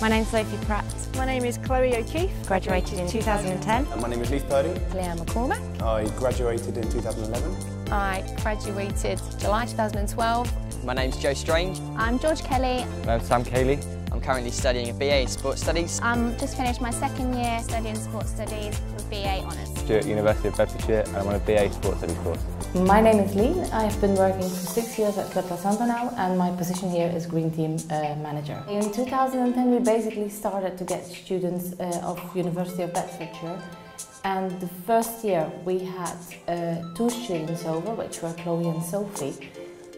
My name's Sophie Pratt. My name is Chloe O'Keefe. Graduated in 2010. my name is Leith Purdy. Leanne McCormack. I graduated in 2011. I graduated July 2012. My name's Joe Strange. I'm George Kelly. I'm Sam Cayley. I'm currently studying a BA in Sports Studies. I'm just finished my second year studying Sports Studies with BA Honours. Stuart University of Bedfordshire and I'm on a BA Sports Studies course. My name is Lee. I have been working for six years at La Santa now and my position here is Green Team uh, Manager. In 2010 we basically started to get students uh, of University of Bedfordshire and the first year we had uh, two students over, which were Chloe and Sophie.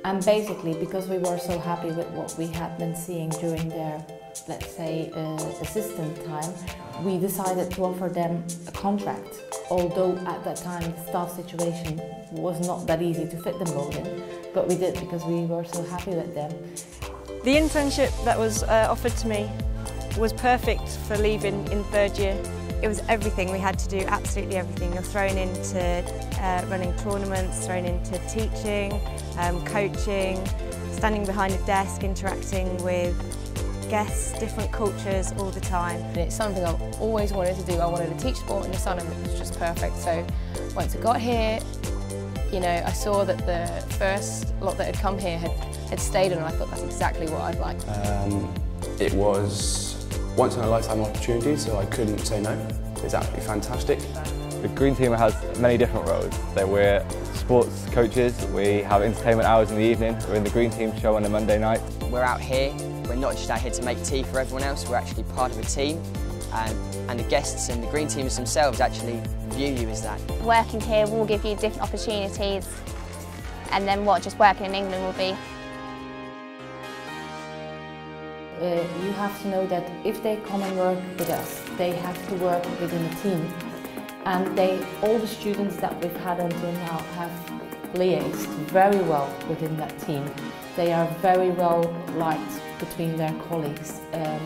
And basically, because we were so happy with what we had been seeing during their, let's say, uh, assistant time, we decided to offer them a contract. Although at that time the staff situation was not that easy to fit them both in, but we did because we were so happy with them. The internship that was uh, offered to me was perfect for leaving in third year. It was everything. We had to do absolutely everything. You're thrown into uh, running tournaments, thrown into teaching, um, coaching, standing behind a desk, interacting with guests, different cultures all the time. And it's something I've always wanted to do. I wanted to teach sport in the sun and it was just perfect. So once I got here, you know, I saw that the first lot that had come here had, had stayed and I thought that's exactly what I'd like. Um, it was once in a lifetime opportunity, so I couldn't say no. It's absolutely fantastic. The Green Team has many different roles. So we're sports coaches, we have entertainment hours in the evening, we're in the Green Team show on a Monday night. We're out here, we're not just out here to make tea for everyone else, we're actually part of a team and, and the guests and the Green teams themselves actually view you as that. Working here will give you different opportunities and then what just working in England will be. Uh, you have to know that if they come and work with us, they have to work within a team. And they, all the students that we've had until now have liaised very well within that team. They are very well liked between their colleagues. Um,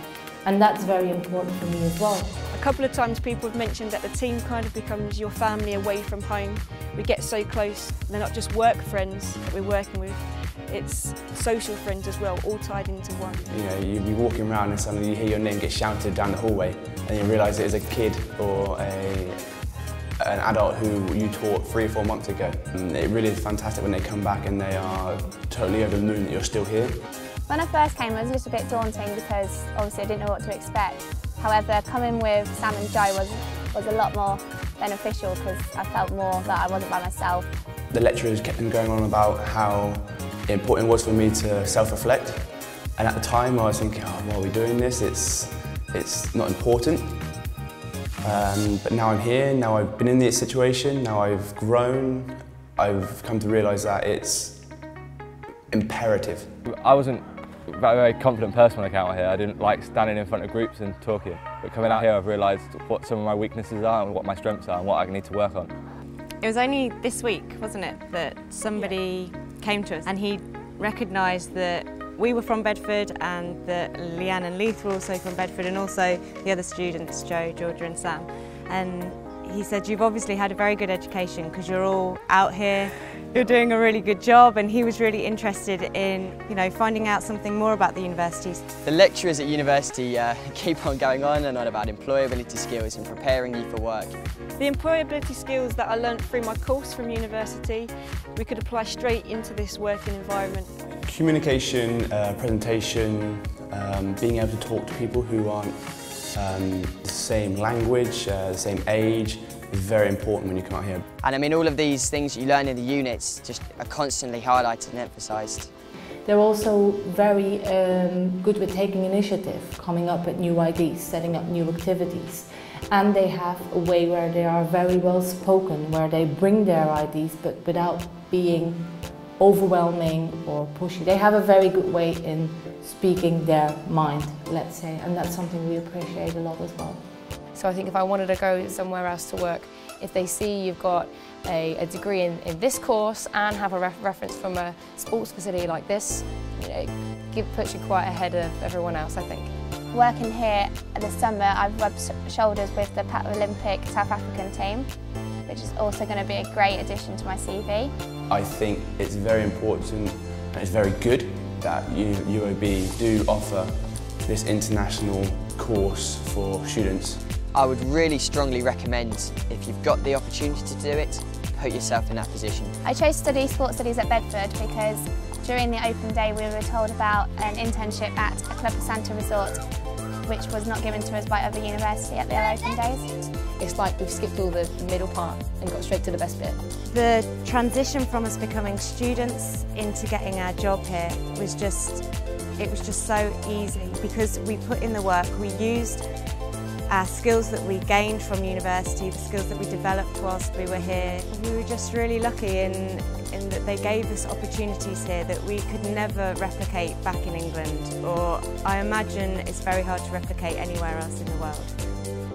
and that's very important for me as well. A couple of times people have mentioned that the team kind of becomes your family away from home. We get so close, they're not just work friends that we're working with, it's social friends as well, all tied into one. You know, you'd be walking around and suddenly you hear your name get shouted down the hallway and you realise it is a kid or a, an adult who you taught three or four months ago. And it really is fantastic when they come back and they are totally over the moon that you're still here. When I first came it was a little bit daunting because obviously I didn't know what to expect. However, coming with Sam and Joe was, was a lot more beneficial because I felt more that I wasn't by myself. The lecturers kept on going on about how important it was for me to self-reflect. And at the time I was thinking, oh, why are we doing this? It's, it's not important. Um, but now I'm here, now I've been in this situation, now I've grown, I've come to realise that it's imperative. I wasn't a very confident person when I came out here. I didn't like standing in front of groups and talking. But coming out here I've realised what some of my weaknesses are and what my strengths are and what I need to work on. It was only this week, wasn't it, that somebody came to us and he recognised that we were from Bedford and Leanne and Leith were also from Bedford and also the other students, Joe, Georgia and Sam. And he said, you've obviously had a very good education because you're all out here, you're doing a really good job and he was really interested in you know, finding out something more about the universities. The lecturers at university uh, keep on going on and on about employability skills and preparing you for work. The employability skills that I learnt through my course from university, we could apply straight into this working environment. Communication, uh, presentation, um, being able to talk to people who aren't um, the same language, uh, the same age, is very important when you come out here. And I mean all of these things you learn in the units just are constantly highlighted and emphasised. They're also very um, good with taking initiative, coming up with new ideas, setting up new activities. And they have a way where they are very well spoken, where they bring their ideas but without being overwhelming or pushy. They have a very good way in speaking their mind, let's say, and that's something we appreciate a lot as well. So I think if I wanted to go somewhere else to work, if they see you've got a, a degree in, in this course and have a ref reference from a sports facility like this, you know, give, puts you quite ahead of everyone else, I think. Working here this summer, I've rubbed shoulders with the Paralympic South African team, which is also going to be a great addition to my CV. I think it's very important and it's very good that UOB do offer this international course for students. I would really strongly recommend, if you've got the opportunity to do it, put yourself in that position. I chose to study sports studies at Bedford because during the open day we were told about an internship at a Club Santa resort which was not given to us by other university at their open days. It's like we've skipped all the middle part and got straight to the best bit. The transition from us becoming students into getting our job here was just, it was just so easy because we put in the work, we used our skills that we gained from university, the skills that we developed whilst we were here. We were just really lucky in, in that they gave us opportunities here that we could never replicate back in England or I imagine it's very hard to replicate anywhere else in the world.